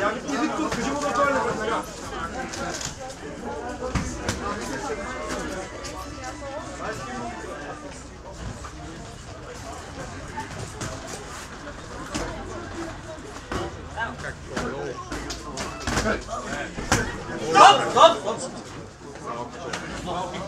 Yani izin kuşumu kontrol edin. Stop! Stop! Stop!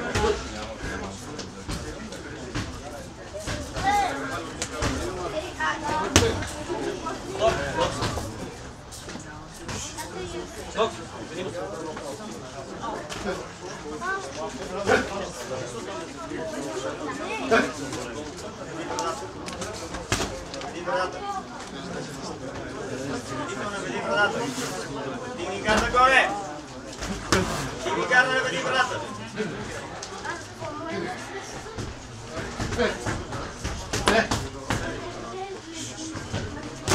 Ти ми каза горе! Ти ми каза, бе, ти брата!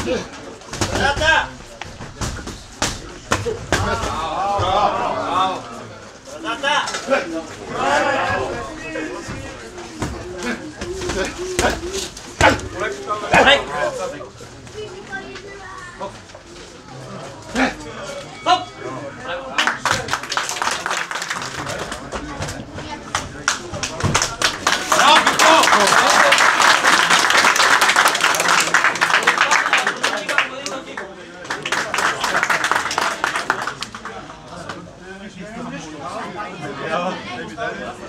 Rata. Rata. Baik. Maybe that is.